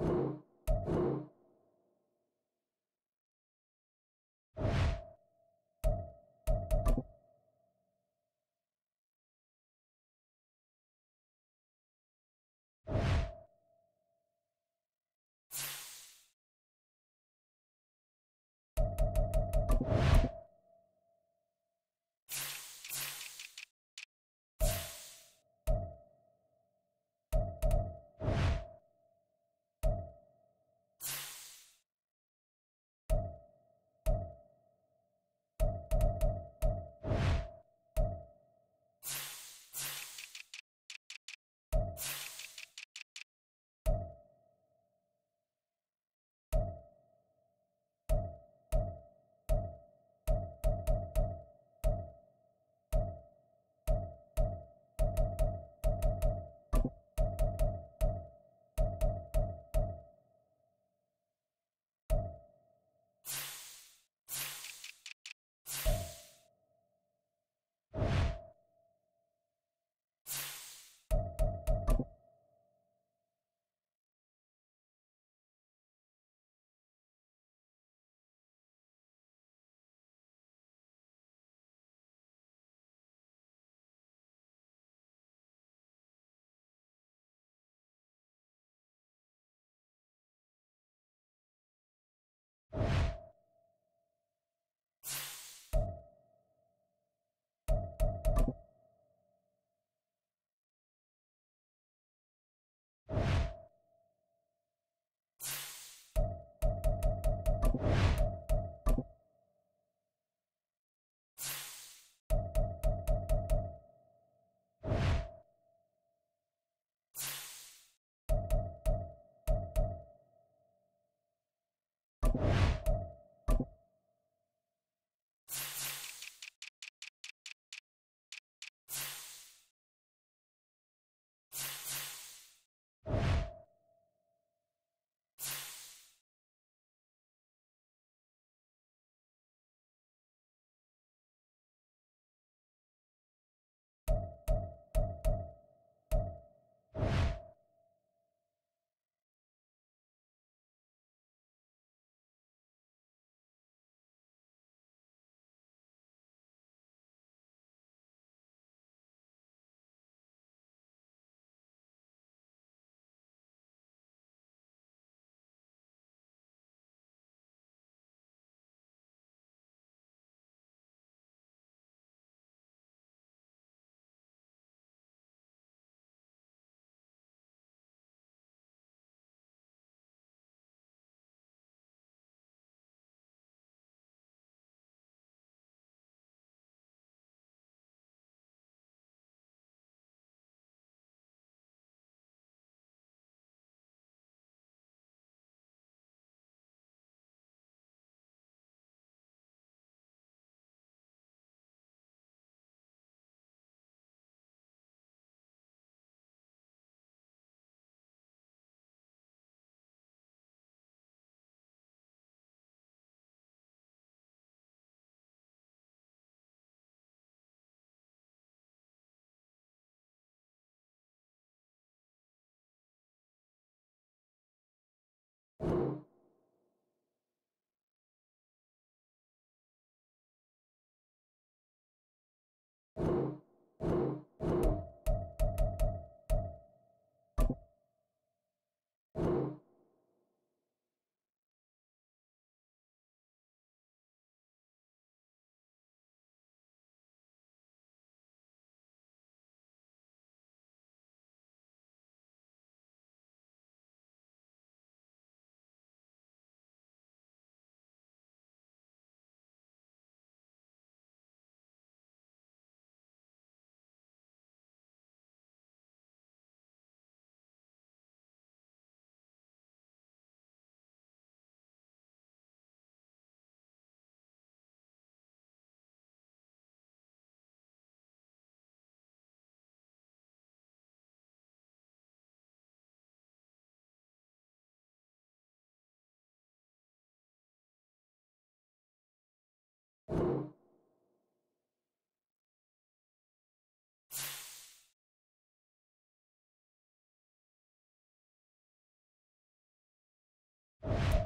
you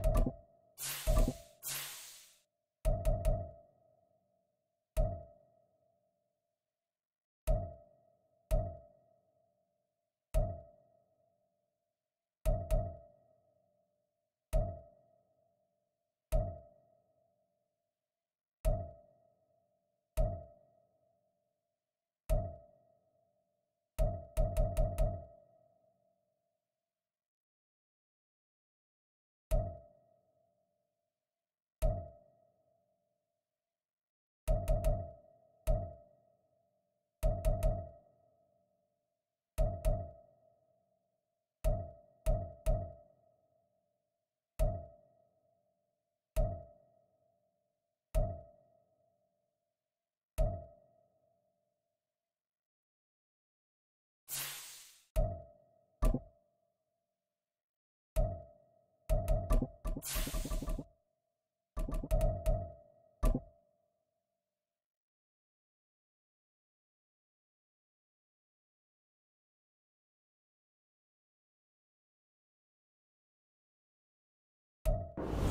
you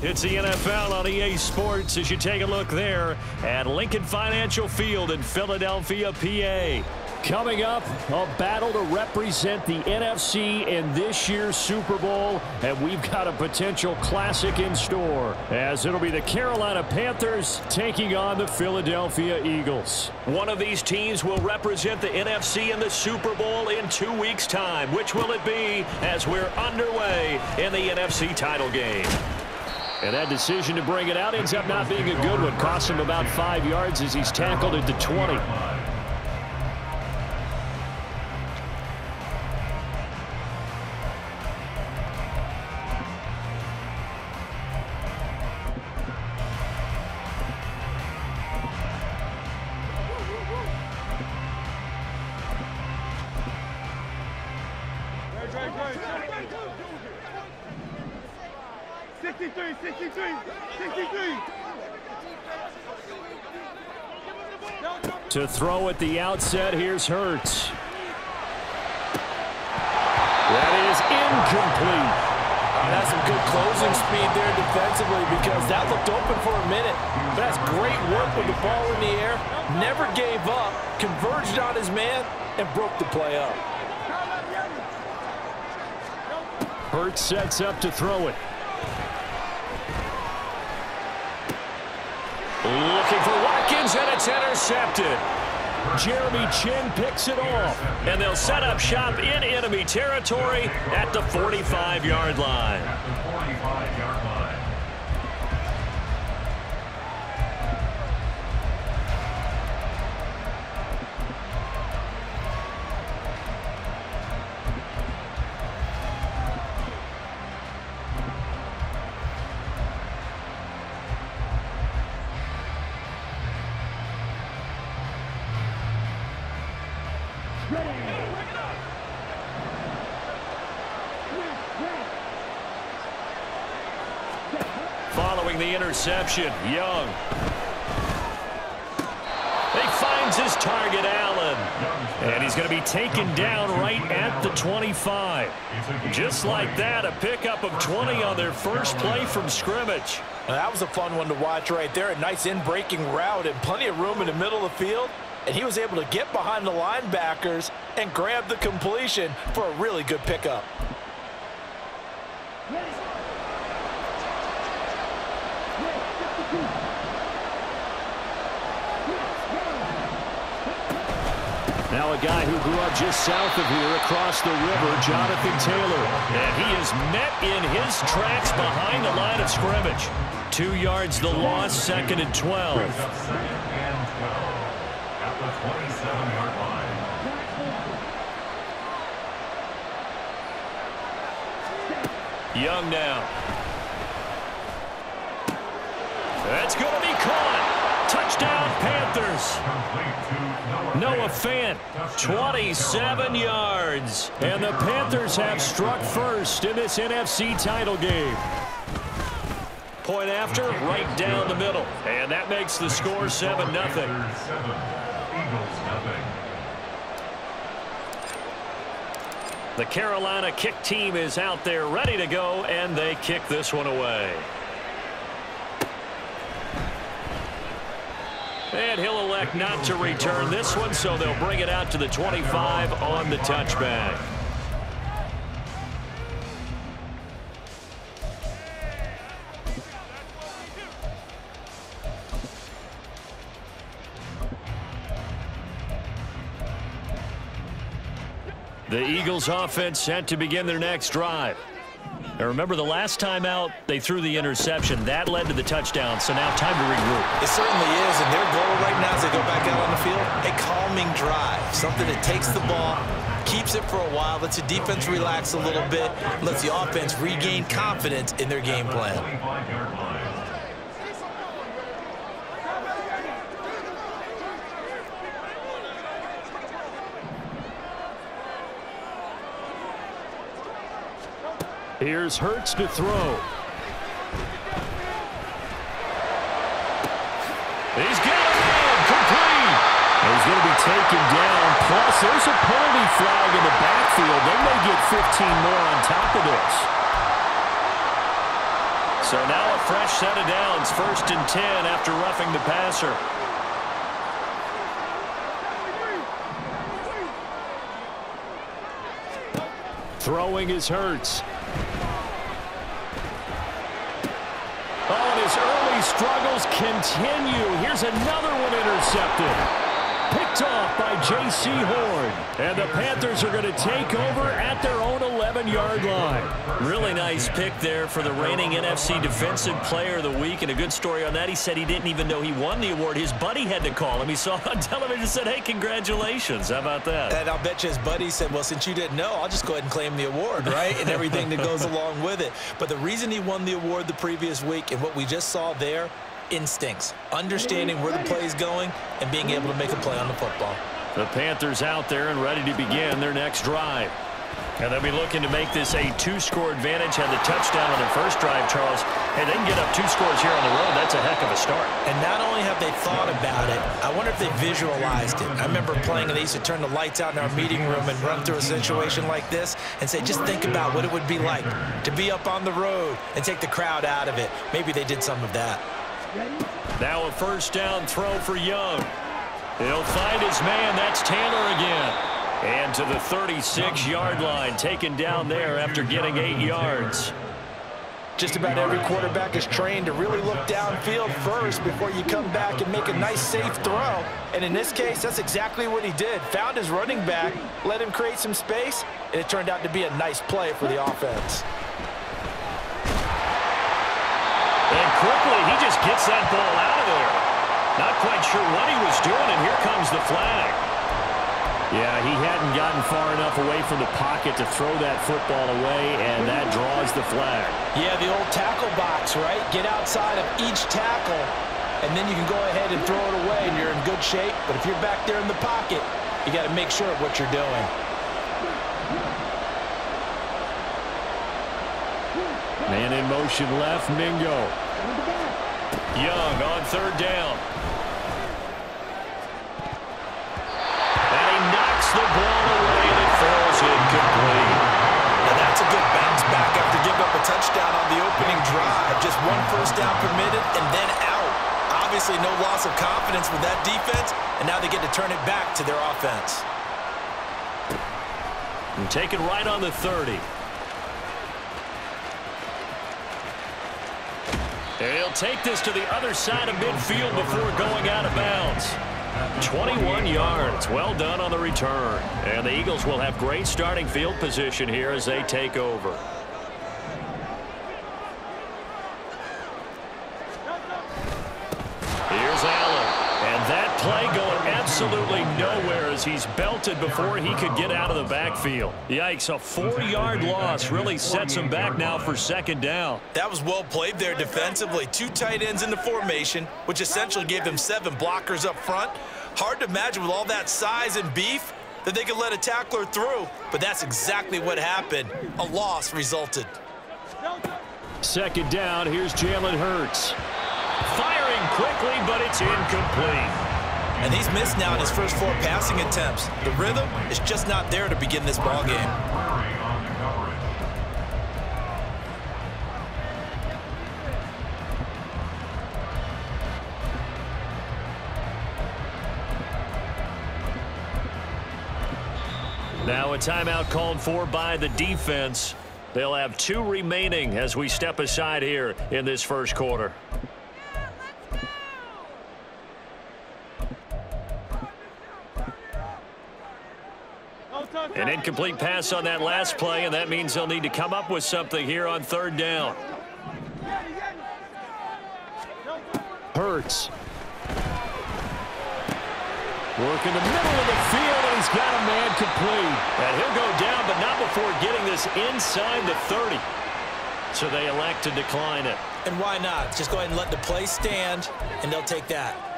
It's the NFL on EA Sports as you take a look there at Lincoln Financial Field in Philadelphia, PA. Coming up, a battle to represent the NFC in this year's Super Bowl, and we've got a potential classic in store, as it'll be the Carolina Panthers taking on the Philadelphia Eagles. One of these teams will represent the NFC in the Super Bowl in two weeks' time. Which will it be as we're underway in the NFC title game? And that decision to bring it out ends up not being a good one. Costs him about five yards as he's tackled at the 20. Throw at the outset, here's Hurts. That is incomplete. That's some good closing speed there defensively because that looked open for a minute. But that's great work with the ball in the air. Never gave up, converged on his man, and broke the play up. Hurts sets up to throw it. Looking for Watkins, and it's intercepted. Jeremy Chinn picks it off. And they'll set up shop in enemy territory at the 45-yard line. Interception, Young. He finds his target, Allen. And he's going to be taken down right at the 25. Just like that, a pickup of 20 on their first play from scrimmage. Now, that was a fun one to watch right there. A nice in-breaking route and plenty of room in the middle of the field. And he was able to get behind the linebackers and grab the completion for a really good pickup. Now a guy who grew up just south of here across the river, Jonathan Taylor. And he is met in his tracks behind the line of scrimmage. Two yards the loss, second and 12. Young now. That's going to be caught. Panthers. Noah Fant, 27 yards. And the Panthers have struck first in this NFC title game. Point after, right down the middle. And that makes the score 7-0. The Carolina kick team is out there ready to go, and they kick this one away. And he'll elect not to return this one, so they'll bring it out to the 25 on the touchback. The Eagles offense set to begin their next drive. Now remember, the last time out, they threw the interception. That led to the touchdown, so now time to regroup. It certainly is, and their goal right now as they go back out on the field, a calming drive, something that takes the ball, keeps it for a while, lets the defense relax a little bit, lets the offense regain confidence in their game plan. Here's Hurts to throw. He's got it complete. He's going to be taken down. Plus, there's a penalty flag in the backfield. They may get 15 more on top of this. So now a fresh set of downs. First and 10 after roughing the passer. Throwing is Hurts. Oh, and struggles continue. Here's another one intercepted. Picked off by Jaycee Horn. And the Panthers are going to take over at their own 11-yard line. Really nice pick there for the reigning NFC Defensive Player of the Week. And a good story on that, he said he didn't even know he won the award. His buddy had to call him. He saw it on television and said, hey, congratulations. How about that? And I'll bet you his buddy said, well, since you didn't know, I'll just go ahead and claim the award, right? and everything that goes along with it. But the reason he won the award the previous week and what we just saw there instincts, understanding where the play is going, and being able to make a play on the football. The Panthers out there and ready to begin their next drive. And they'll be looking to make this a two-score advantage. Had the touchdown on their first drive, Charles. Hey, they can get up two scores here on the road. That's a heck of a start. And not only have they thought about it, I wonder if they visualized it. I remember playing and they used to turn the lights out in our meeting room and run through a situation like this and say, just think about what it would be like to be up on the road and take the crowd out of it. Maybe they did some of that. Now a first down throw for Young. He'll find his man. That's Taylor again. And to the 36-yard line, taken down there after getting eight yards. Just about every quarterback is trained to really look downfield first before you come back and make a nice, safe throw. And in this case, that's exactly what he did. Found his running back, let him create some space, and it turned out to be a nice play for the offense. And quickly, he just gets that ball out of there. Not quite sure what he was doing, and here comes the flag. Yeah, he hadn't gotten far enough away from the pocket to throw that football away, and that draws the flag. Yeah, the old tackle box, right? Get outside of each tackle, and then you can go ahead and throw it away, and you're in good shape. But if you're back there in the pocket, you got to make sure of what you're doing. Man in motion left, Mingo. Young on third down. The ball away and it falls incomplete. Now that's a good bounce back after giving up a touchdown on the opening drive. Just one first down permitted and then out. Obviously no loss of confidence with that defense, and now they get to turn it back to their offense. And take it right on the 30. He'll take this to the other side of midfield before going out of bounds. 21 yards. Well done on the return. And the Eagles will have great starting field position here as they take over. As he's belted before he could get out of the backfield. Yikes, a four-yard loss really sets him back now for second down. That was well played there defensively. Two tight ends in the formation, which essentially gave them seven blockers up front. Hard to imagine with all that size and beef that they could let a tackler through, but that's exactly what happened. A loss resulted. Second down, here's Jalen Hurts. Firing quickly, but it's incomplete. And he's missed now in his first four passing attempts. The rhythm is just not there to begin this ball game. Now a timeout called for by the defense. They'll have two remaining as we step aside here in this first quarter. An incomplete pass on that last play, and that means they'll need to come up with something here on third down. Hurts. Work in the middle of the field, and he's got a man complete. And he'll go down, but not before getting this inside the 30. So they elect to decline it. And why not? Just go ahead and let the play stand, and they'll take that.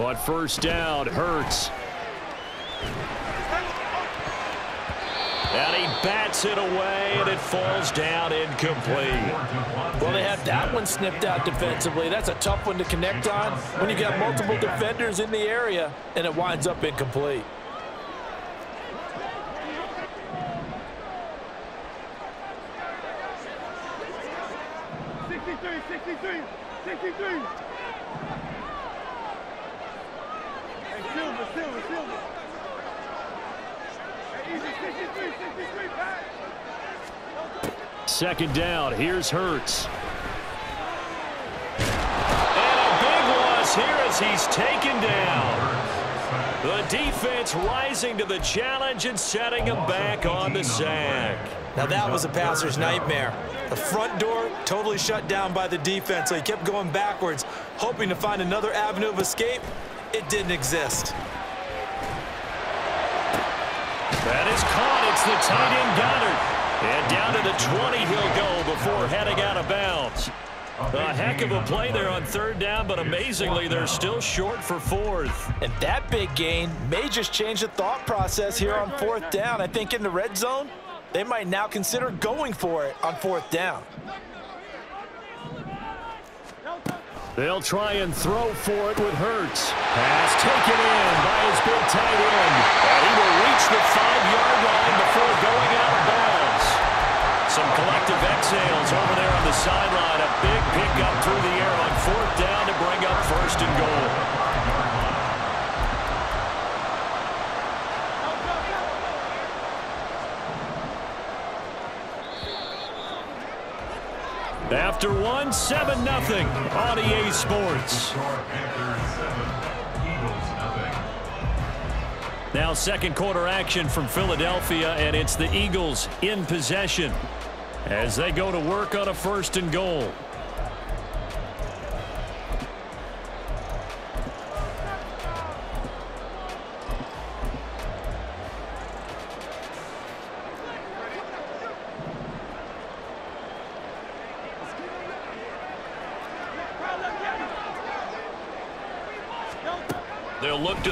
But first down, Hurts. And he bats it away, and it falls down incomplete. Well, they had that one snipped out defensively. That's a tough one to connect on when you've got multiple defenders in the area, and it winds up incomplete. Sixty-three, sixty-three, sixty-three. Hey, Silver, Silver, Silver. Hey, easy, 63, 63, back. Second down, here's Hurts. And a big loss here as he's taken down. The defense rising to the challenge and setting him back on the sack. Now that was a passer's nightmare. The front door totally shut down by the defense, so he kept going backwards, hoping to find another avenue of escape. It didn't exist. That is caught. It's the tight end Goedert. And down to the 20 he'll go before heading out of bounds. A heck of a play there on third down, but amazingly, they're still short for fourth. And that big gain may just change the thought process here on fourth down. I think in the red zone, they might now consider going for it on fourth down. They'll try and throw for it with Hurts. Pass taken in by his big tight end. And he will reach the five-yard line before going out of bounds. Some collective exhales over there on the sideline. A big pickup through the air on fourth down to bring up first and goal. After one, 7-0 on EA Sports. Now second quarter action from Philadelphia, and it's the Eagles in possession as they go to work on a first and goal.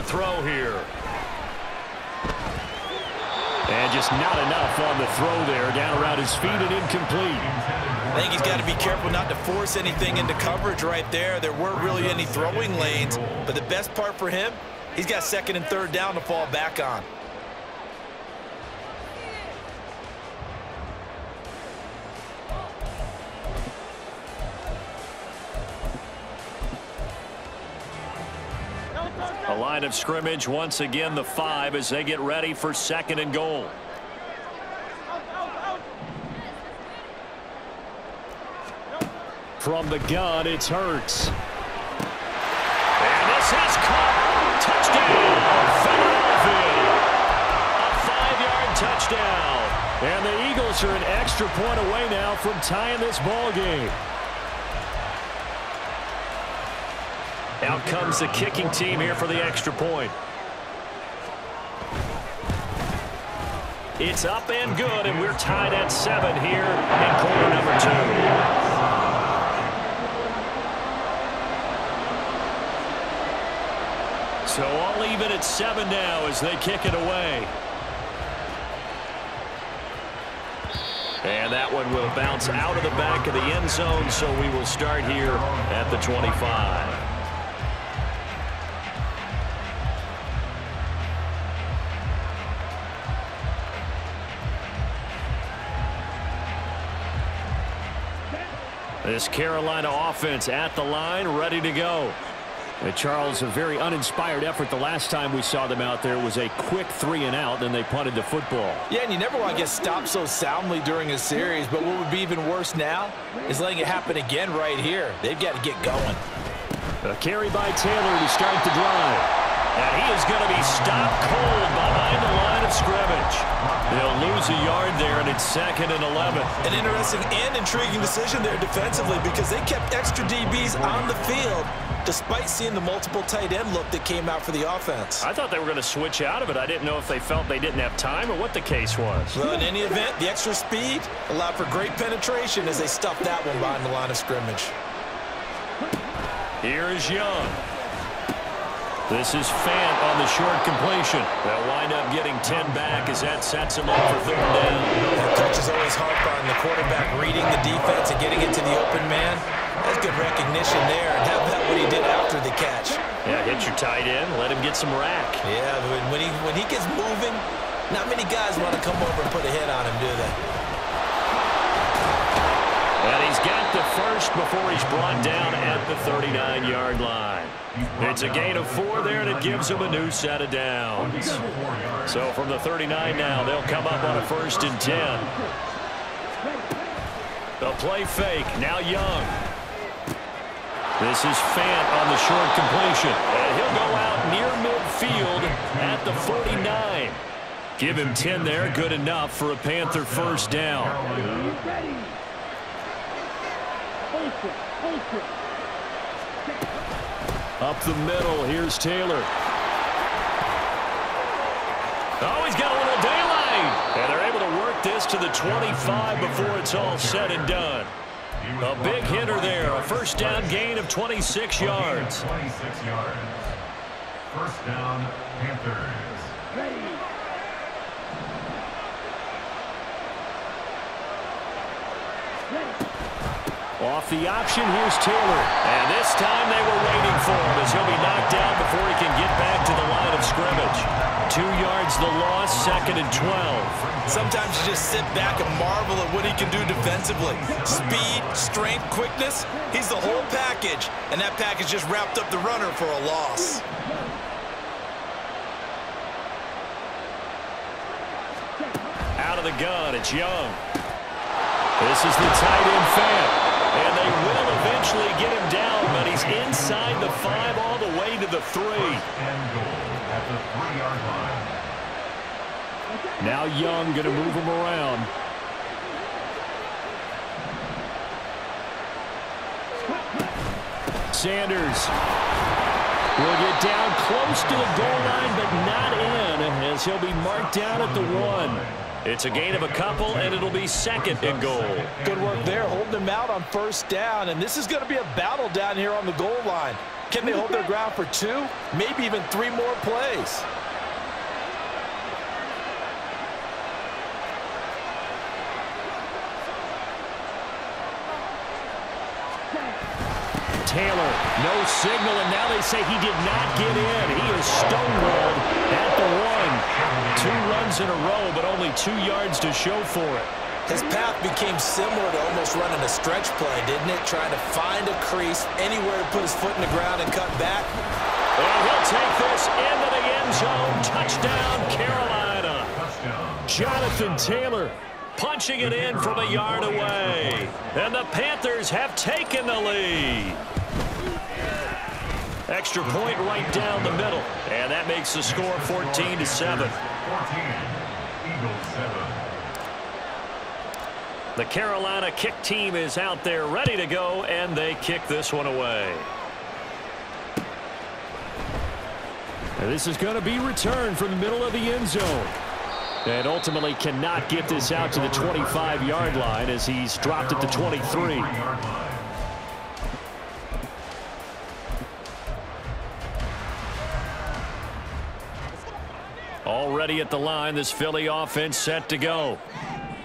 Throw here. And just not enough on the throw there. Down around his feet and incomplete. I think he's got to be careful not to force anything into coverage right there. There weren't really any throwing lanes. But the best part for him, he's got second and third down to fall back on. Line of scrimmage once again the five as they get ready for second and goal. From the gun, it's Hurts. And this is caught. Touchdown. A five-yard touchdown. And the Eagles are an extra point away now from tying this ball game. Out comes the kicking team here for the extra point. It's up and good, and we're tied at seven here in quarter number two. So all even at seven now as they kick it away. And that one will bounce out of the back of the end zone, so we will start here at the 25. This Carolina offense at the line, ready to go. And Charles, a very uninspired effort the last time we saw them out there was a quick three and out, then they punted the football. Yeah, and you never want to get stopped so soundly during a series, but what would be even worse now is letting it happen again right here. They've got to get going. A carry by Taylor to start the drive. And he is going to be stopped cold behind the line of scrimmage. They'll lose a yard there, and it's second and 11. An interesting and intriguing decision there defensively because they kept extra DBs on the field despite seeing the multiple tight end look that came out for the offense. I thought they were going to switch out of it. I didn't know if they felt they didn't have time or what the case was. Well, in any event, the extra speed allowed for great penetration as they stuffed that one behind the line of scrimmage. Here is Young. This is Fant on the short completion. They'll wind up getting 10 back as that sets him up for third down. That coaches always harp on the quarterback reading the defense and getting it to the open man. That's good recognition there. And how about what he did after the catch? Yeah, hit your tight end, let him get some rack. Yeah, when he, when he gets moving, not many guys want to come over and put a hit on him, do they? And he's got the first before he's brought down at the 39-yard line. It's a gain of four there, and it gives him a new set of downs. So from the 39 now, they'll come up on a first and 10. The play fake, now Young. This is Fant on the short completion. And he'll go out near midfield at the 49. Give him 10 there, good enough for a Panther first down. Up the middle, here's Taylor. Oh, he's got a little daylight. And they're able to work this to the 25 before it's all said and done. A big hitter there, a first down gain of 26 yards. 26 yards. First down, Panthers. Off the option, here's Taylor. And this time they were waiting for him as he'll be knocked down before he can get back to the line of scrimmage. Two yards the loss, second and 12. Sometimes you just sit back and marvel at what he can do defensively. Speed, strength, quickness, he's the whole package. And that package just wrapped up the runner for a loss. Out of the gun, it's Young. This is the tight end Fant. Eventually get him down, but he's inside the five all the way to the three. Now Young going to move him around. Sanders will get down close to the goal line, but not in, as he'll be marked down at the one. It's a gain of a couple, and it'll be second and goal. Good work there, holding them out on first down. And this is going to be a battle down here on the goal line. Can they hold their ground for two, maybe even three more plays? Taylor, no signal, and now they say he did not get in. He is stonewalled at the one. Two runs in a row, but only two yards to show for it. His path became similar to almost running a stretch play, didn't it? Trying to find a crease, anywhere to put his foot in the ground and cut back. And he'll take this into the end zone. Touchdown, Carolina. Jonathan Taylor punching it in from a yard away. And the Panthers have taken the lead. Extra point right down the middle. And that makes the score 14 to 7. 14. Eagles 7. The Carolina kick team is out there ready to go, and they kick this one away. And this is going to be returned from the middle of the end zone. And ultimately cannot get this out to the 25-yard line as he's dropped at the 23. Already at the line, this Philly offense set to go.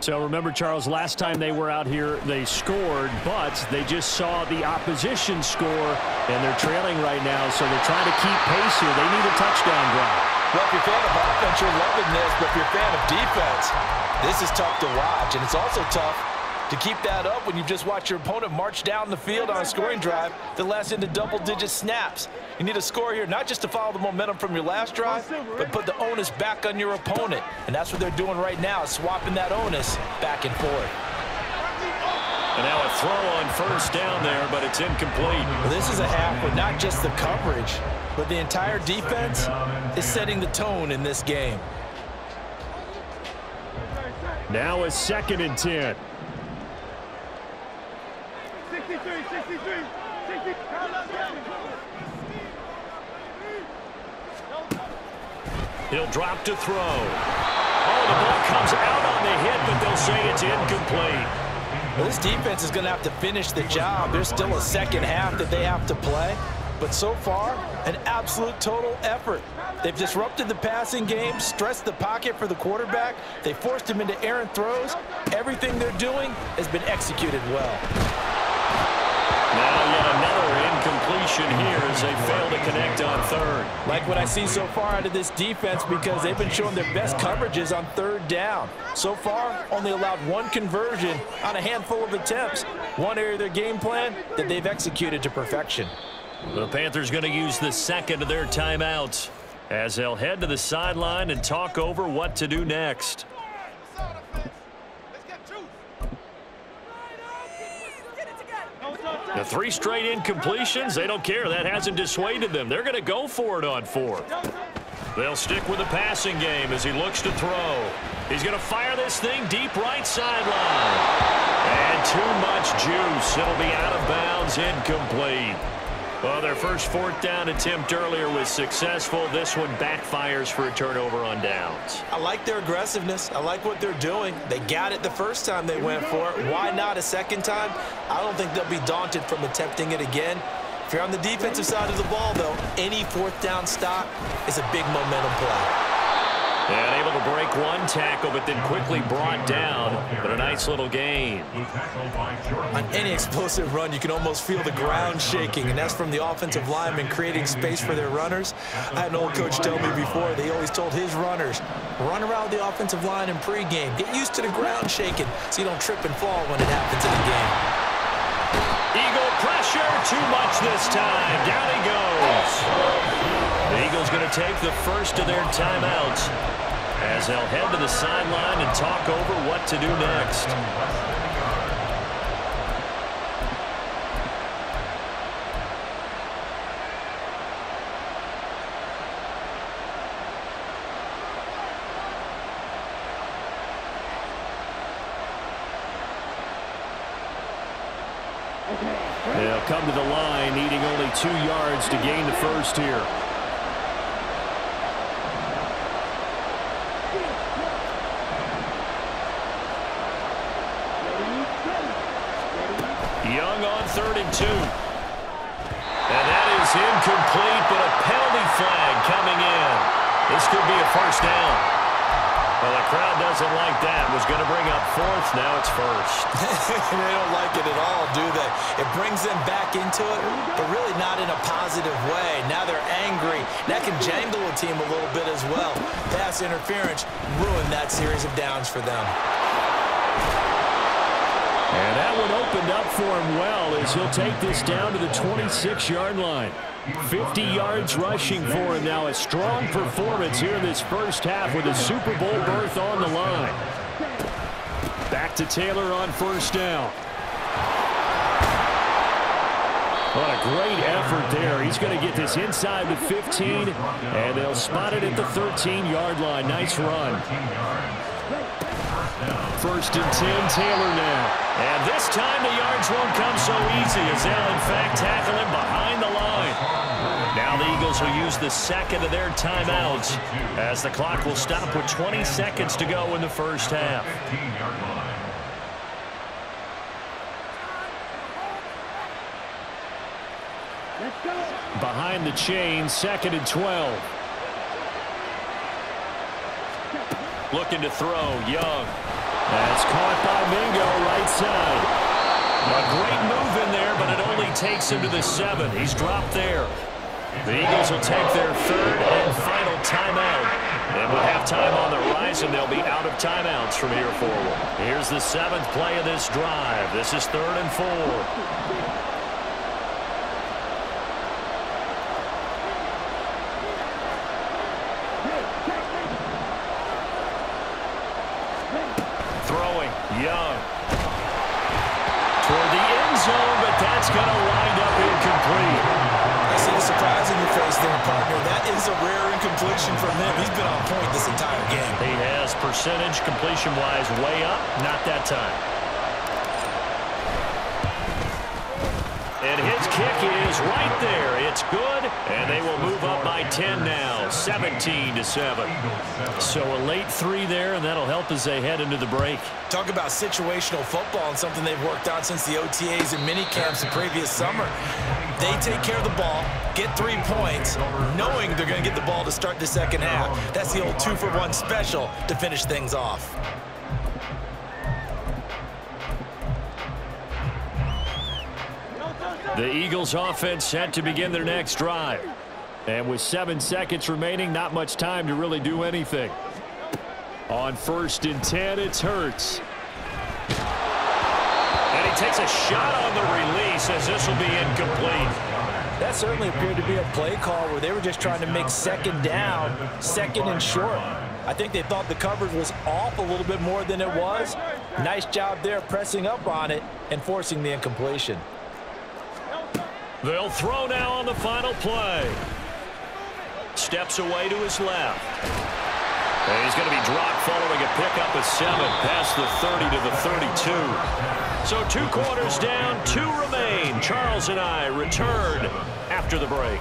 So remember, Charles, last time they were out here, they scored, but they just saw the opposition score, and they're trailing right now, so they're trying to keep pace here. They need a touchdown drive. Well, if you're a fan of offense, you're loving this, but if you're a fan of defense, this is tough to watch, and it's also tough to keep that up when you've just watched your opponent march down the field on a scoring drive that lasts into double-digit snaps. You need a score here, not just to follow the momentum from your last drive, but put the onus back on your opponent. And that's what they're doing right now, swapping that onus back and forth. And now a throw on first down there, but it's incomplete. Well, this is a half where not just the coverage, but the entire defense is setting the tone in this game. Now a second and 10. 63, 63, 60. He'll drop to throw. Oh, the ball comes out on the hit, but they'll say it's incomplete. Well, this defense is going to have to finish the job. There's still a second half that they have to play. But so far, an absolute total effort. They've disrupted the passing game, stressed the pocket for the quarterback. They forced him into errant throws. Everything they're doing has been executed well. Now yet another incompletion here as they fail to connect on third. Like what I see so far out of this defense because they've been showing their best coverages on third down. So far, only allowed one conversion on a handful of attempts. One area of their game plan that they've executed to perfection. The Panthers going to use the second of their timeouts as they'll head to the sideline and talk over what to do next. The three straight incompletions, they don't care. That hasn't dissuaded them. They're going to go for it on fourth. They'll stick with the passing game as he looks to throw. He's going to fire this thing deep right sideline. And too much juice. It'll be out of bounds, incomplete. Well, their first fourth down attempt earlier was successful. This one backfires for a turnover on downs. I like their aggressiveness. I like what they're doing. They got it the first time they went for it. Why not a second time? I don't think they'll be daunted from attempting it again. If you're on the defensive side of the ball, though, any fourth down stop is a big momentum play. And able to break one tackle, but then quickly brought down. But a nice little gain. On any explosive run, you can almost feel the ground shaking, and that's from the offensive lineman creating space for their runners. I had an old coach tell me before, they always told his runners, run around the offensive line in pregame. Get used to the ground shaking so you don't trip and fall when it happens in the game. Eagle pressure, too much this time. Down he goes. The Eagles going to take the first of their timeouts as they'll head to the sideline and talk over what to do next. They'll come to the line, needing only two yards to gain the first here. Young on third and two. And that is incomplete, but a penalty flag coming in. This could be a first down. Well, the crowd doesn't like that. Was going to bring up fourth. Now it's first. they don't like it at all, do they? It brings them back into it, but really not in a positive way. Now they're angry. That can jangle a team a little bit as well. Pass interference ruined that series of downs for them. And that one opened up for him well as he'll take this down to the 26-yard line. 50 yards rushing for him now. A strong performance here in this first half with a Super Bowl berth on the line. Back to Taylor on first down. What a great effort there. He's going to get this inside the 15, and they'll spot it at the 13-yard line. Nice run. First and 10, Taylor now. And this time the yards won't come so easy as they'll, in fact, tackle him behind the line. Now the Eagles will use the second of their timeouts as the clock will stop with 20 seconds to go in the first half. Behind the chain, second and 12. Looking to throw, Young. That's caught by Mingo right side. A great move in there, but it only takes him to the seven. He's dropped there. The Eagles will take their third and final timeout. And with halftime on the horizon, they'll be out of timeouts from here forward. Here's the seventh play of this drive. This is third and four. Completion-wise way up. Not that time. And his kick is right there. It's good, and they will move up by 10 now, 17 to 7. So a late three there, and that'll help as they head into the break. Talk about situational football and something they've worked on since the OTAs and mini camps the previous summer. They take care of the ball, get three points, knowing they're going to get the ball to start the second half. That's the old two-for-one special to finish things off. The Eagles offense set to begin their next drive. And with seven seconds remaining, not much time to really do anything. On first and 10, it's Hurts. And he takes a shot on the release as this will be incomplete. Certainly appeared to be a play call where they were just trying to make second down, second and short. I think they thought the coverage was off a little bit more than it was. Nice job there pressing up on it and forcing the incompletion. They'll throw now on the final play. Steps away to his left. And he's going to be dropped following a pickup of seven past the 30 to the 32. So two quarters down, two remain. Charles and I return after the break.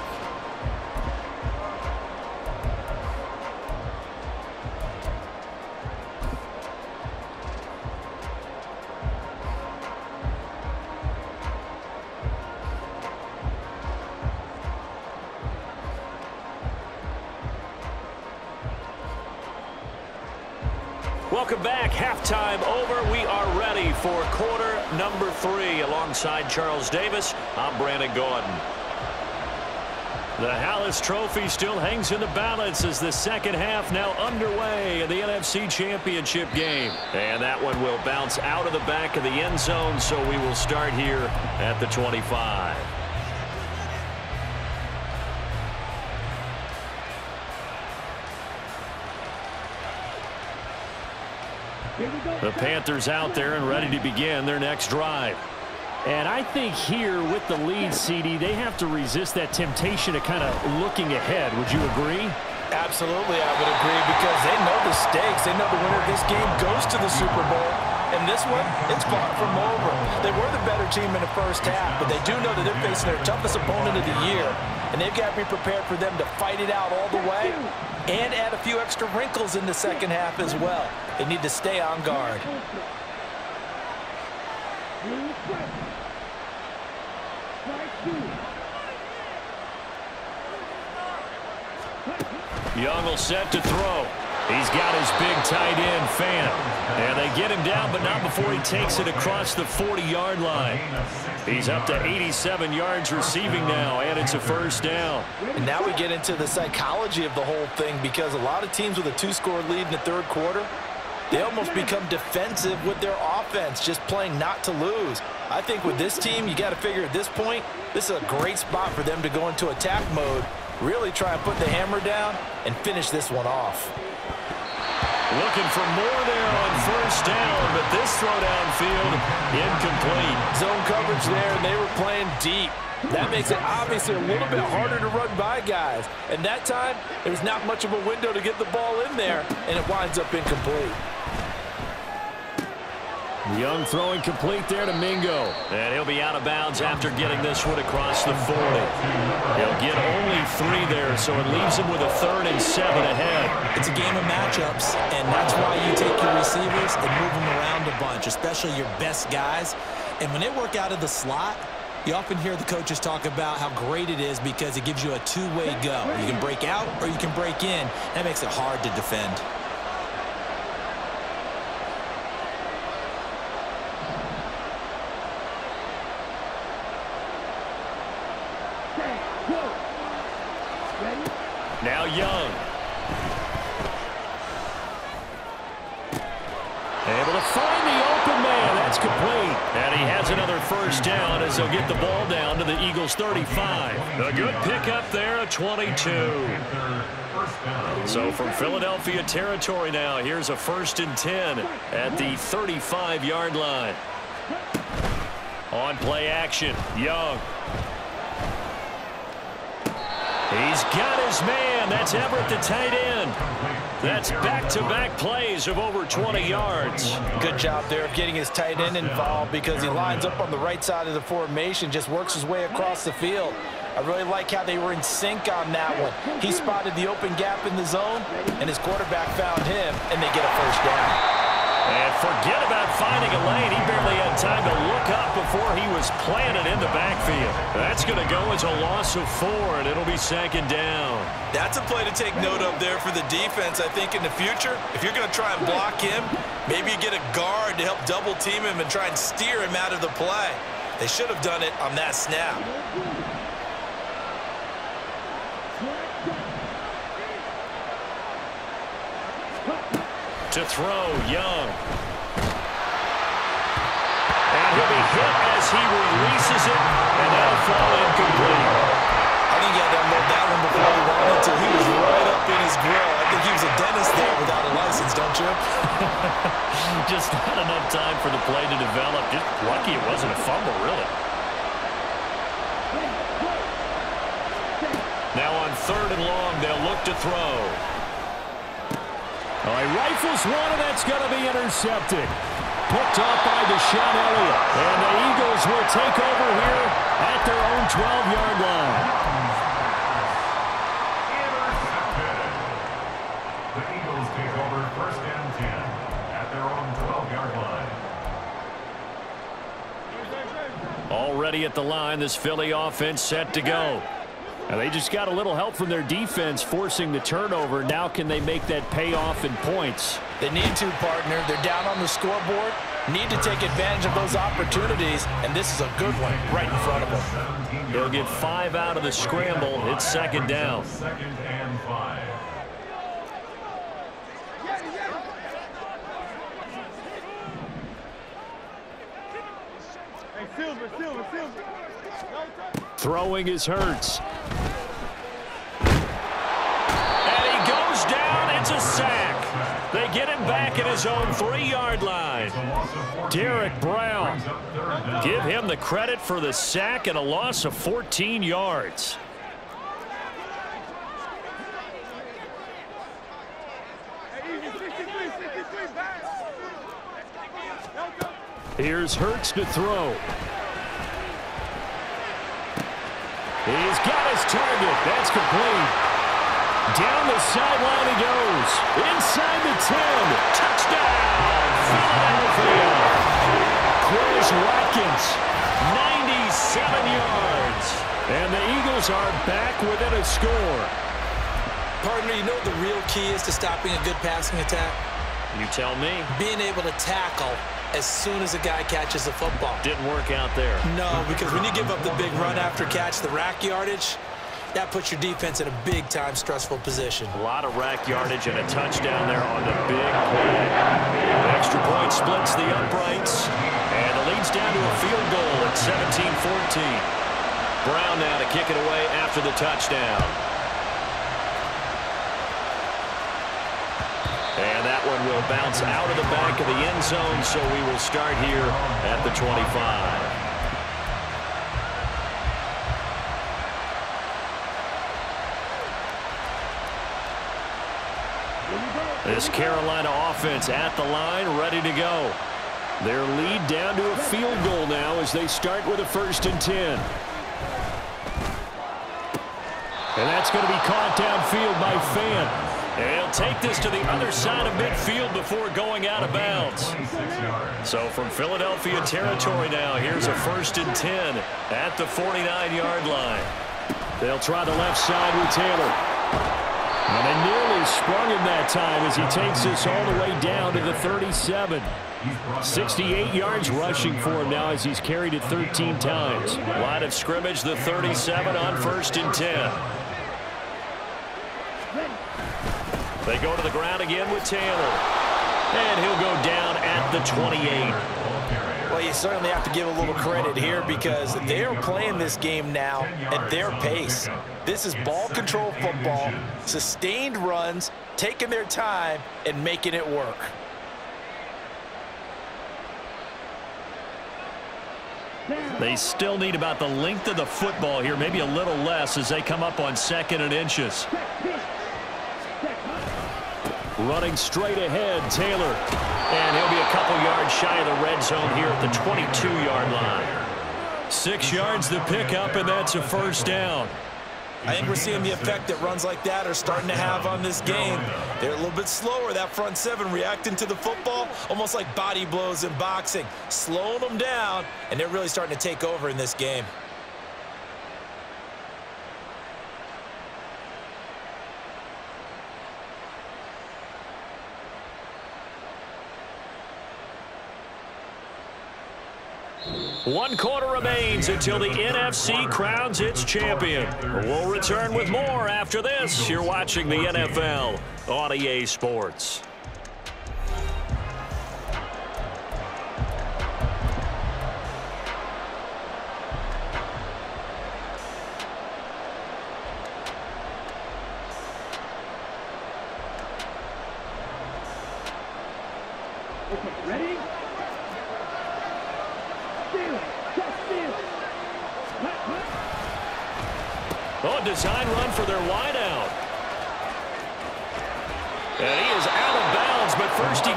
Welcome back. Halftime over. We are ready for quarter number three. Alongside Charles Davis, I'm Brandon Gaudin. The Halas Trophy still hangs in the balance as the second half now underway in the NFC Championship game. And that one will bounce out of the back of the end zone, so we will start here at the 25. The Panthers out there and ready to begin their next drive. And I think here with the lead, CD, they have to resist that temptation of kind of looking ahead. Would you agree? Absolutely, I would agree because they know the stakes. They know the winner of this game goes to the Super Bowl. And this one, it's far from over. They were the better team in the first half, but they do know that they're facing their toughest opponent of the year. And they've got to be prepared for them to fight it out all the way and add a few extra wrinkles in the second half as well. They need to stay on guard. Young will set to throw. He's got his big tight end, Fant. And they get him down, but not before he takes it across the 40-yard line. He's up to 87 yards receiving now, and it's a first down. And now we get into the psychology of the whole thing because a lot of teams with a two-score lead in the third quarter, they almost become defensive with their offense, just playing not to lose. I think with this team, you got to figure at this point, this is a great spot for them to go into attack mode, really try and put the hammer down and finish this one off. Looking for more there on first down, but this throw downfield incomplete. Zone coverage there, and they were playing deep. That makes it obviously a little bit harder to run by guys. And that time, there's not much of a window to get the ball in there, and it winds up incomplete. Young throwing complete there to Mingo. And he'll be out of bounds after getting this one across the 40. He'll get only three there, so it leaves him with a third and seven ahead. It's a game of matchups, and that's why you take your receivers and move them around a bunch, especially your best guys. And when they work out of the slot, you often hear the coaches talk about how great it is because it gives you a two-way go. You can break out or you can break in. That makes it hard to defend. Now Young. Able to find the open man. That's complete. And he has another first down as they'll get the ball down to the Eagles 35. A good pickup there, a 22. So from Philadelphia territory now, here's a first and 10 at the 35-yard line. On play action, Young. He's got his man. That's Everett, the tight end. That's back-to-back -back plays of over 20 yards. Good job there of getting his tight end involved because he lines up on the right side of the formation, just works his way across the field. I really like how they were in sync on that one. He spotted the open gap in the zone, and his quarterback found him, and they get a first down. And forget about finding a lane. He barely had time to look up before he was planted in the backfield. That's going to go as a loss of four, and it'll be second down. That's a play to take note of there for the defense, I think, in the future. If you're going to try and block him, maybe you get a guard to help double team him and try and steer him out of the play. They should have done it on that snap. To throw, Young. And he'll be hit as he releases it, and that'll fall incomplete. I think he had to unload that one before he wanted to. He was right up in his grill. I think he was a dentist there without a license, don't you? Just not enough time for the play to develop. Just lucky it wasn't a fumble, really. Now on third and long, they'll look to throw. Oh, he rifles one, and that's going to be intercepted. Picked off by DeShon Elliott. And the Eagles will take over here at their own 12-yard line. The Eagles take over first and 10 at their own 12-yard line. Already at the line, this Philly offense set to go. And they just got a little help from their defense forcing the turnover. Now can they make that pay off in points? They need to, partner. They're down on the scoreboard. Need to take advantage of those opportunities, and this is a good one right in front of them. They'll get five out of the scramble. It's second down. Second and five. Hey, Silver, Silver, Silver. Throwing is Hurts. And he goes down. It's a sack. They get him back at his own three-yard line. Derrick Brown. Give him the credit for the sack and a loss of 14 yards. Here's Hurts to throw. He's got his target. That's complete. Down the sideline he goes. Inside the 10. Touchdown, Philadelphia. Quez Watkins, 97 yards. And the Eagles are back within a score. Partner, you know what the real key is to stopping a good passing attack? You tell me. Being able to tackle as soon as a guy catches the football. Didn't work out there. No, because when you give up the big run after catch, the rack yardage, that puts your defense in a big-time stressful position. A lot of rack yardage and a touchdown there on the big play. Extra point splits the uprights, and it leads down to a field goal at 17-14. Brown now to kick it away after the touchdown. And that one will bounce out of the back of the end zone, so we will start here at the 25. This Carolina offense at the line, ready to go. Their lead down to a field goal now as they start with a first and 10. And that's going to be caught downfield by Fant. He'll take this to the other side of midfield before going out of bounds. So from Philadelphia territory now, here's a first and 10 at the 49-yard line. They'll try the left side with Taylor. And they nearly sprung him that time as he takes this all the way down to the 37. 68 yards rushing for him now as he's carried it 13 times. Line of scrimmage, the 37 on first and 10. They go to the ground again with Taylor. And he'll go down at the 28. Well, you certainly have to give a little credit here because they're playing this game now at their pace. This is ball control football, sustained runs, taking their time, and making it work. They still need about the length of the football here, maybe a little less as they come up on second and inches. Running straight ahead, Taylor. And he'll be a couple yards shy of the red zone here at the 22-yard line. Six yards to pick up, and that's a first down. I think we're seeing the effect that runs like that are starting to have on this game. They're a little bit slower, that front seven, reacting to the football, almost like body blows in boxing, slowing them down, and they're really starting to take over in this game. One quarter remains until the NFC crowns its champion. We'll return with more after this. You're watching the NFL on EA Sports.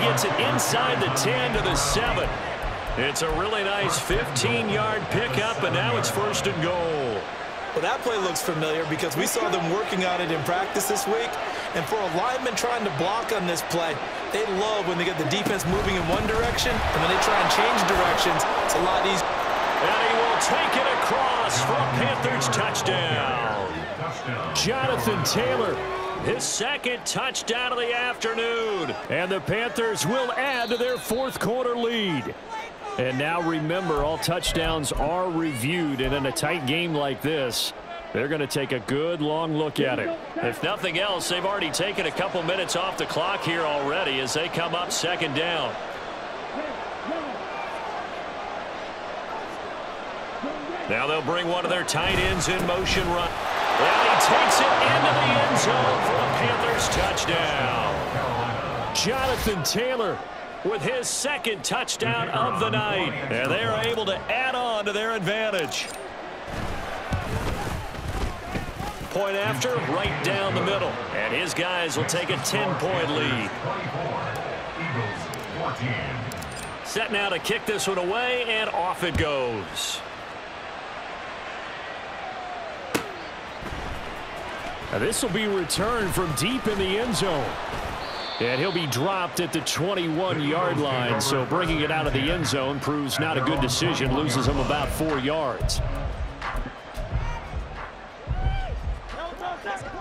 Gets it inside the 10 to the 7. It's a really nice 15-yard pickup, and now it's first and goal. Well, that play looks familiar because we saw them working on it in practice this week. And for a lineman trying to block on this play, they love when they get the defense moving in one direction, and when they try and change directions, it's a lot easier. And he will take it across for a Panthers touchdown. Jonathan Taylor. His second touchdown of the afternoon. And the Panthers will add to their fourth quarter lead. And now remember, all touchdowns are reviewed. And in a tight game like this, they're going to take a good long look at it. If nothing else, they've already taken a couple minutes off the clock here already as they come up second down. Now they'll bring one of their tight ends in motion run. And he takes it into the end zone for a Panthers touchdown. Jonathan Taylor with his second touchdown of the night. And they're able to add on to their advantage. Point after, right down the middle. And his guys will take a 10-point lead. Set now to kick this one away, and off it goes. This will be returned from deep in the end zone. And he'll be dropped at the 21-yard line, so bringing it out of the end zone proves not a good decision, loses him about four yards.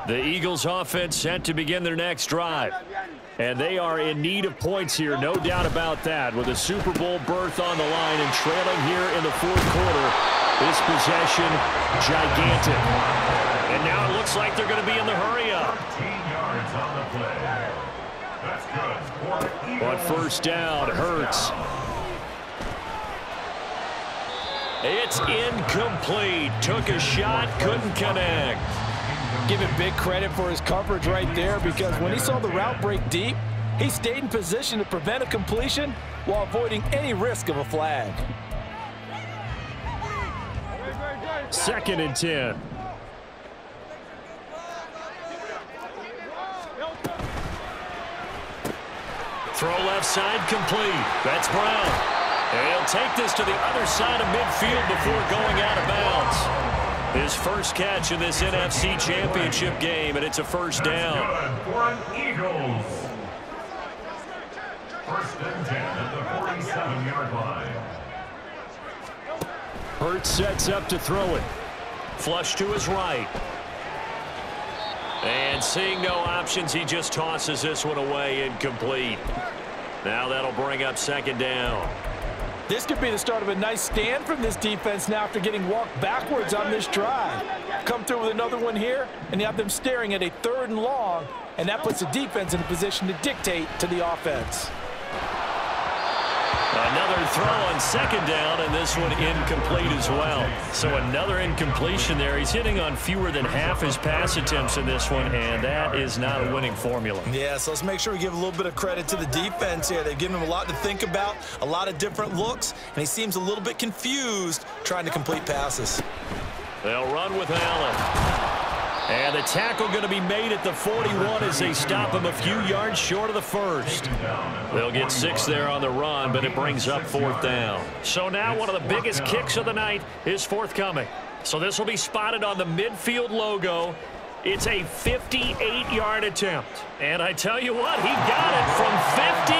The Eagles offense set to begin their next drive. And they are in need of points here, no doubt about that. With a Super Bowl berth on the line and trailing here in the fourth quarter, this possession gigantic. And looks like they're going to be in the hurry up. On first down, Hurts. It's incomplete. Took a shot, couldn't connect. Give him big credit for his coverage right there because when he saw the route break deep, he stayed in position to prevent a completion while avoiding any risk of a flag. Second and 10. Throw left side complete. That's Brown. And he'll take this to the other side of midfield before going out of bounds. His first catch in this NFC Championship game, and it's a first down. First and 10 at the 47-yard line. Hurts sets up to throw it. Flush to his right. And seeing no options, he just tosses this one away incomplete. Now that'll bring up second down. This could be the start of a nice stand from this defense now after getting walked backwards on this drive. Come through with another one here, and you have them staring at a third and long, and that puts the defense in a position to dictate to the offense. Another throw on second down, and this one incomplete as well. So another incompletion there. He's hitting on fewer than half his pass attempts in this one, and that is not a winning formula. Yeah, so let's make sure we give a little bit of credit to the defense here. They've given him a lot to think about, a lot of different looks, and he seems a little bit confused trying to complete passes. They'll run with Allen. And the tackle going to be made at the 41 as they stop him a few yards short of the first. They'll get six there on the run, but it brings up fourth down. So now one of the biggest kicks of the night is forthcoming. So this will be spotted on the midfield logo. It's a 58-yard attempt. And I tell you what, he got it from 58.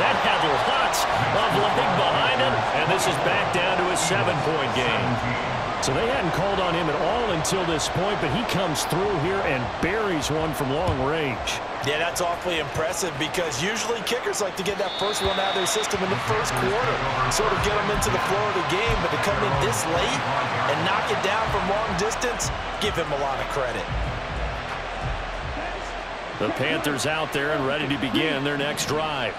That had lots of leg behind it. And this is back down to a seven-point game. So they hadn't called on him at all until this point, but he comes through here and buries one from long range. Yeah, that's awfully impressive because usually kickers like to get that first one out of their system in the first quarter, sort of get them into the flow of the game, but to come in this late and knock it down from long distance, give him a lot of credit. The Panthers out there and ready to begin their next drive.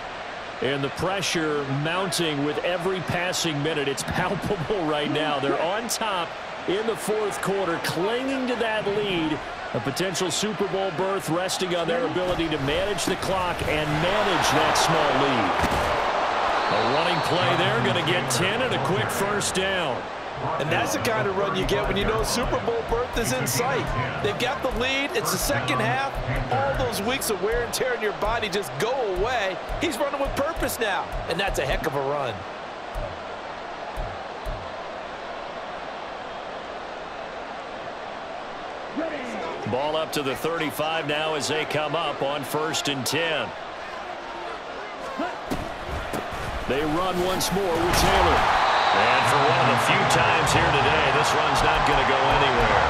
And the pressure mounting with every passing minute. It's palpable right now. They're on top in the fourth quarter, clinging to that lead. A potential Super Bowl berth resting on their ability to manage the clock and manage that small lead. A running play there, going to get 10 and a quick first down. And that's the kind of run you get when you know Super Bowl berth is in sight. They've got the lead. It's the second half. All those weeks of wear and tear in your body just go away. He's running with purpose now, and that's a heck of a run. Ball up to the 35 now as they come up on first and 10. They run once more with Taylor. And for one of the few times here today, this run's not going to go anywhere.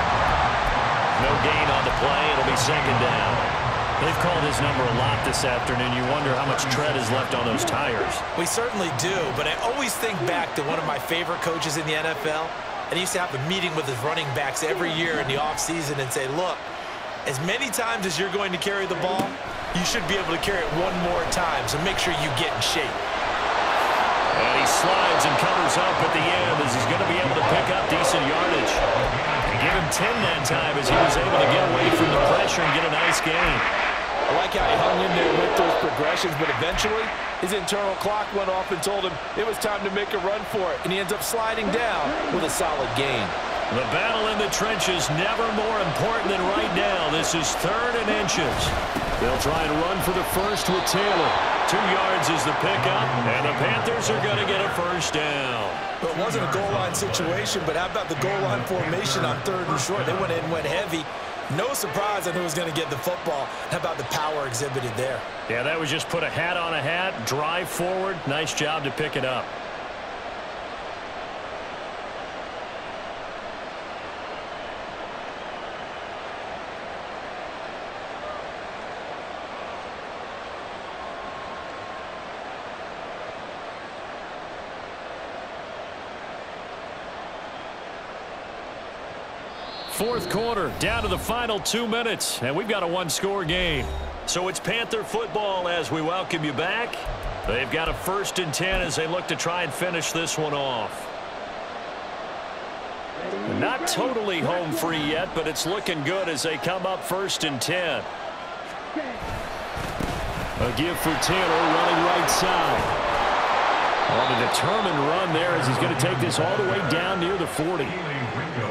No gain on the play. It'll be second down. They've called his number a lot this afternoon. You wonder how much tread is left on those tires. We certainly do, but I always think back to one of my favorite coaches in the NFL, and he used to have a meeting with his running backs every year in the offseason and say, look, as many times as you're going to carry the ball, you should be able to carry it one more time, so make sure you get in shape. And he slides and covers up at the end as he's going to be able to pick up decent yardage. Give him 10 that time as he was able to get away from the pressure and get a nice gain. I like how he hung in there with those progressions, but eventually his internal clock went off and told him it was time to make a run for it, and he ends up sliding down with a solid gain. The battle in the trenches never more important than right now. This is third and inches. They'll try and run for the first with Taylor. Two yards is the pickup, and the Panthers are going to get a first down. Well, it wasn't a goal line situation, but how about the goal line formation on third and short? They went in and went heavy. No surprise on who was going to get the football. How about the power exhibited there? Yeah, that was just put a hat on a hat, drive forward. Nice job to pick it up. Fourth quarter, down to the final two minutes, and we've got a one-score game. So it's Panther football as we welcome you back. They've got a first and 10 as they look to try and finish this one off. Not totally home free yet, but it's looking good as they come up first and 10. A give for Taylor running right side. On a determined run there as he's going to take this all the way down near the 40.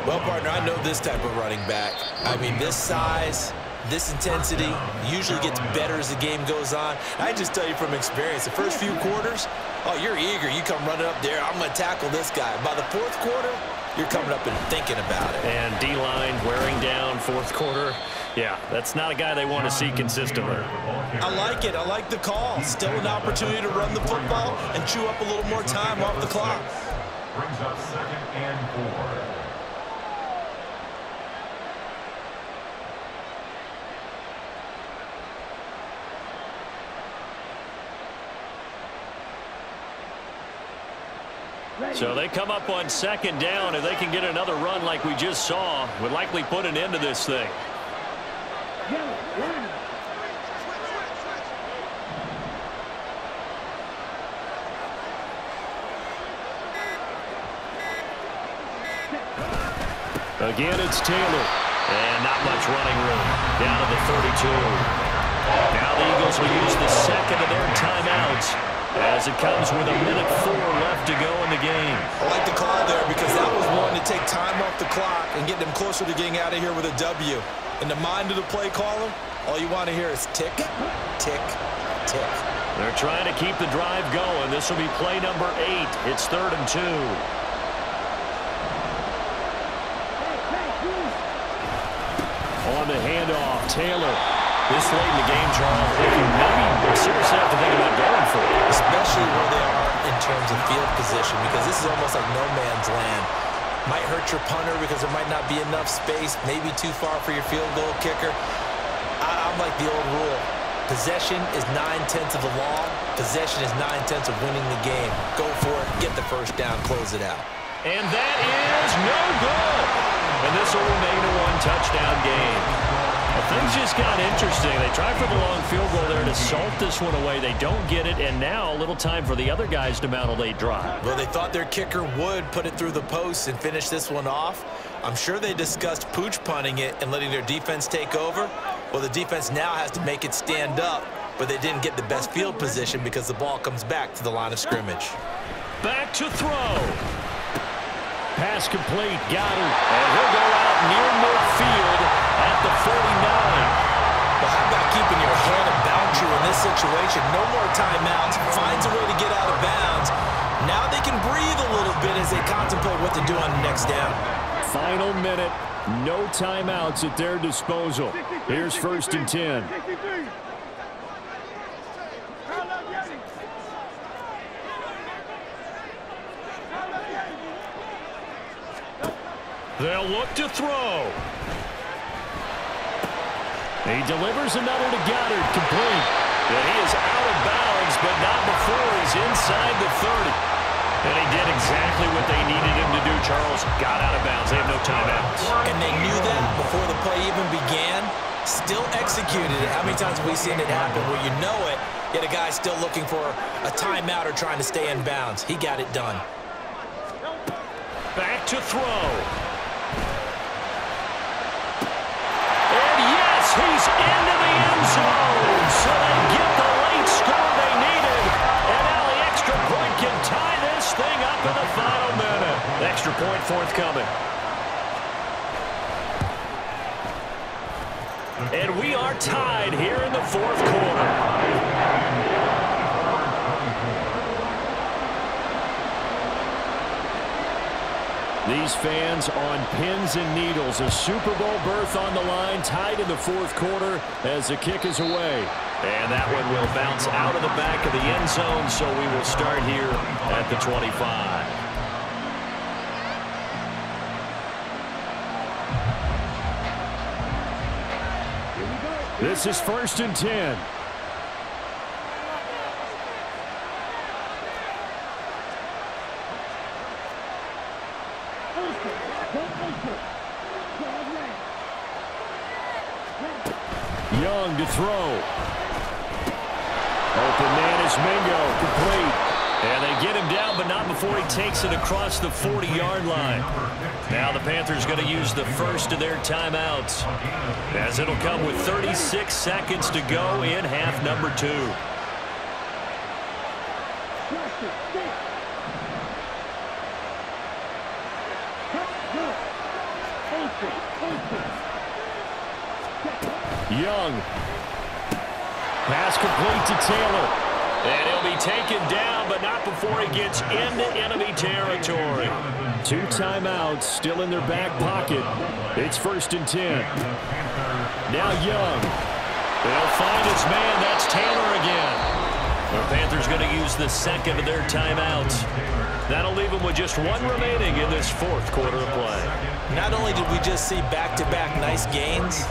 Well, partner, I know this type of running back. I mean, this size, this intensity usually gets better as the game goes on. I just tell you from experience, the first few quarters, oh, you're eager. You come running up there, I'm going to tackle this guy. By the fourth quarter, you're coming up and thinking about it. And D-line wearing down fourth quarter. Yeah, that's not a guy they want to see consistently. I like it. I like the call. Still an opportunity to run the football and chew up a little more time off the clock. Brings up second and four. So they come up on second down. If they can get another run like we just saw, would likely put an end to this thing. Again, it's Taylor. And not much running room. Down to the 32. Now the Eagles will use the second of their timeouts as it comes with a minute four left to go in the game. I like the call there because that was one to take time off the clock and get them closer to getting out of here with a W. In the mind of the play caller, all you want to hear is tick, tick, tick. They're trying to keep the drive going. This will be play number eight. It's third and two. On the handoff, Taylor. This late in the game, Charles, they can maybe seriously have to think about going for it. Especially where they are in terms of field position because this is almost like no man's land. Might hurt your punter because there might not be enough space, maybe too far for your field goal kicker. I, I'm like the old rule. Possession is nine-tenths of the law. Possession is nine-tenths of winning the game. Go for it, get the first down, close it out. And that is no good. And this will remain a one-touchdown game. Things just got interesting. They tried for the long field goal there to salt this one away. They don't get it, and now a little time for the other guys to mount a late drive. Well, they thought their kicker would put it through the post and finish this one off. I'm sure they discussed pooch punting it and letting their defense take over. Well, the defense now has to make it stand up, but they didn't get the best field position because the ball comes back to the line of scrimmage. Back to throw. Pass complete. Got it. And he'll go out near midfield at the 49. In this situation? No more timeouts. Finds a way to get out of bounds. Now they can breathe a little bit as they contemplate what to do on the next down. Final minute. No timeouts at their disposal. Here's first and 10. They'll look to throw. He delivers another to Goedert, complete. And he is out of bounds, but not before he's inside the 30. And he did exactly what they needed him to do, Charles. Got out of bounds. They have no timeouts. And they knew that before the play even began. Still executed it. How many times have we seen it happen where you know it, yet a guy still looking for a timeout or trying to stay in bounds? He got it done. Back to throw. In the final minute. Extra point forthcoming. And we are tied here in the fourth quarter. These fans on pins and needles. A Super Bowl berth on the line, tied in the fourth quarter as the kick is away. And that one will bounce out of the back of the end zone, so we will start here at the 25. This is first and 10. Young to throw. Mingo, complete. And they get him down, but not before he takes it across the 40-yard line. Now the Panthers going to use the first of their timeouts, as it'll come with 36 seconds to go in half number two. Young. Pass complete to Taylor. He'll be taken down, but not before he gets into enemy territory. Two timeouts still in their back pocket. It's first and 10. Now Young. They'll find his man. That's Taylor again. The Panthers going to use the second of their timeouts. That'll leave them with just one remaining in this fourth quarter of play. Not only did we just see back-to-back -back nice gains,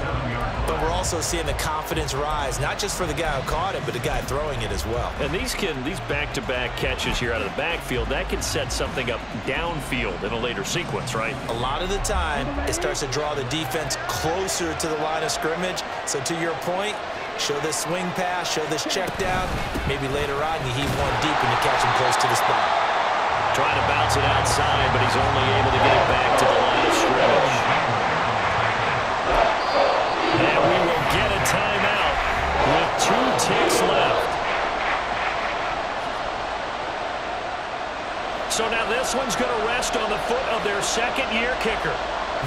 but we're also seeing the confidence rise, not just for the guy who caught it, but the guy throwing it as well. And these can these back-to-back -back catches here out of the backfield, that can set something up downfield in a later sequence, right? A lot of the time, it starts to draw the defense closer to the line of scrimmage. So to your point, show this swing pass, show this check down. Maybe later on you heave one deep and you catch him close to the spot. Trying to bounce it outside, but he's only able to get it back to the line of scrimmage. And we will get a timeout with two ticks left. So now this one's going to rest on the foot of their second-year kicker.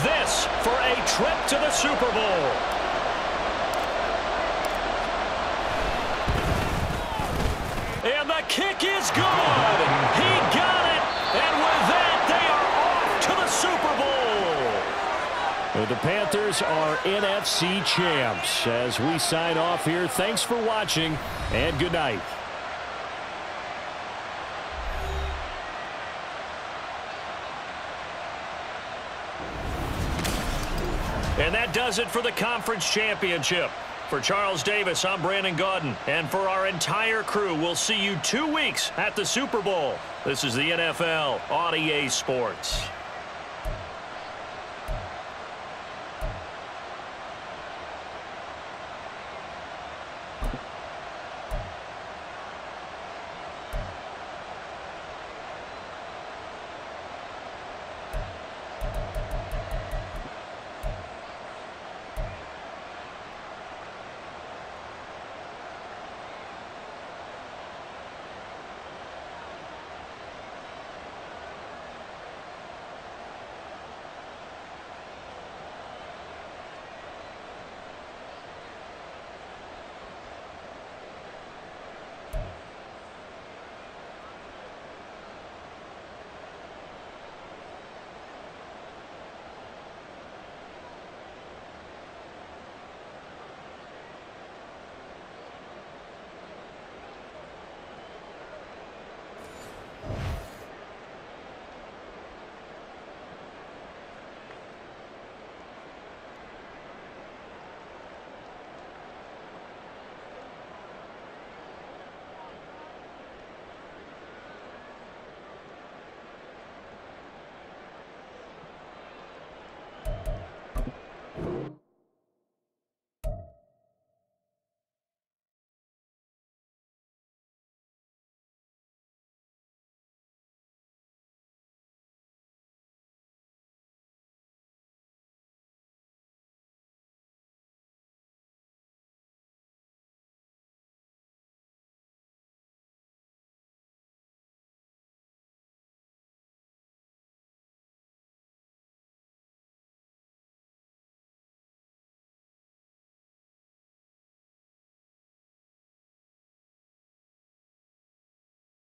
This for a trip to the Super Bowl. And the kick is good. He got it. And with that, they are off to the Super Bowl. The Panthers are NFC champs. As we sign off here, thanks for watching, and good night. It for the conference championship. For Charles Davis, I'm Brandon Gaudin. And for our entire crew, we'll see you two weeks at the Super Bowl. This is the NFL on EA Sports.